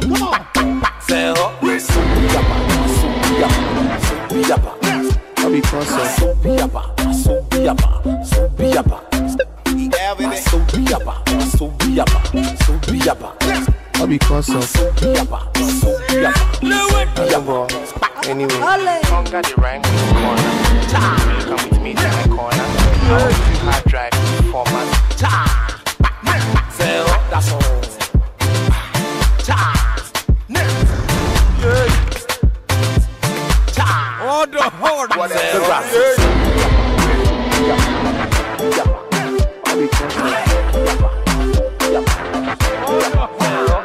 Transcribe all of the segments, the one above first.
Come on. Say ho, Subiapa, Subiapa. Abi Concept. Subiapa, Subiapa, Subiapa. Subiapa, Subiapa, Subiapa. Abi Concept. Subiapa, Subiapa. Never. Anyway. Conga the rhyme in the corner. Come with me to my corner? I hard drive format. That's all. Order, order. Say ho, Abi Concept. Abi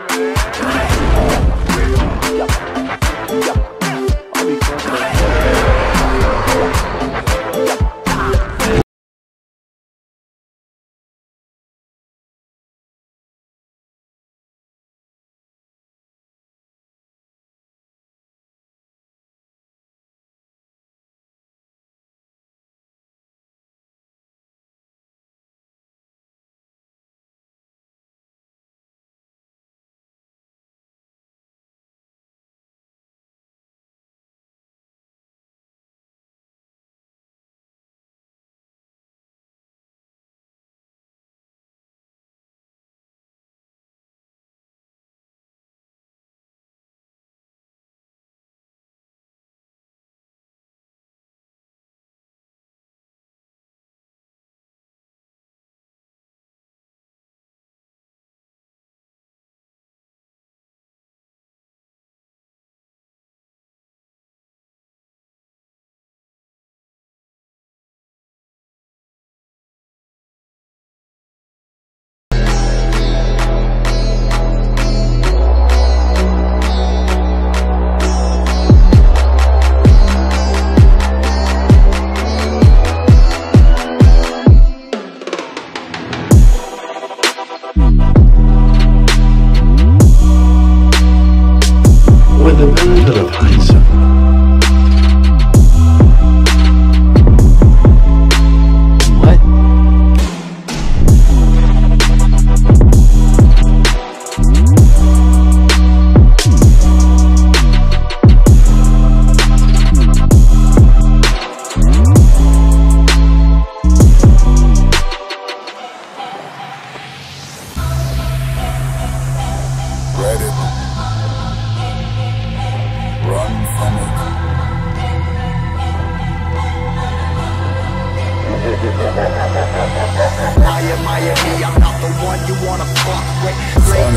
Late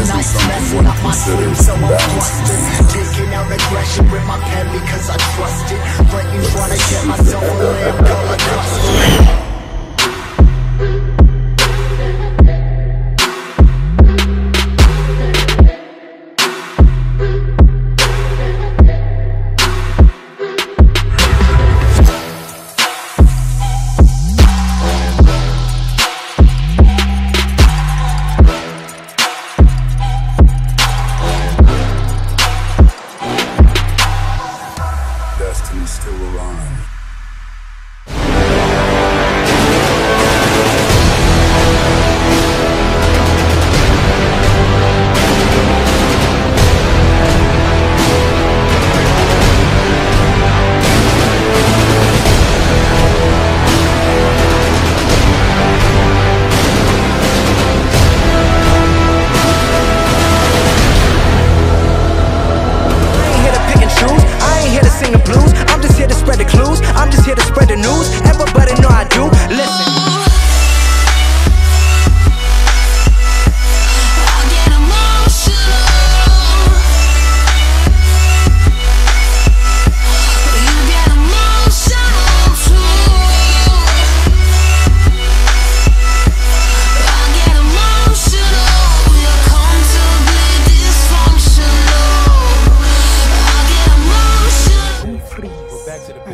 nights messing up my sleep, so I'm imbalanced. Taking out aggression with my pen because I trust it. Brain trying to get myself a lamb color custard.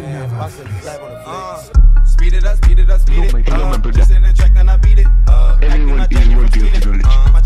Man, my on the uh, speed it up, speed it up, speed it. up. uh, just in the track, then I beat it. Uh, Everyone is your beautiful. Uh, my.